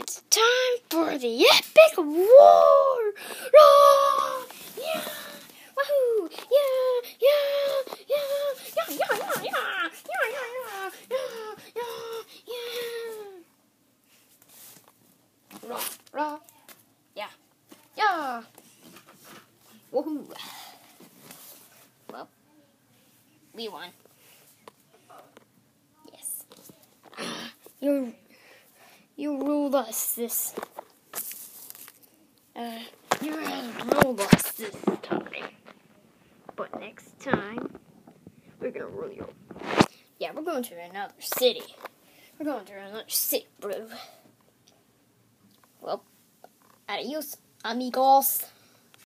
It's time for the epic war! Roar! Yeah! Woohoo! Yeah! Yeah! Yeah! Yeah! Yeah! Yeah! Yeah! Yeah! Yeah! Yeah! Yeah! Yeah! Yeah! Woohoo! Well, we won. Yes. You you ruled us this. Uh, you ruled us this time. But next time, we're gonna rule you. Yeah, we're going to another city. We're going to another city, bro. Well, adios, amigos.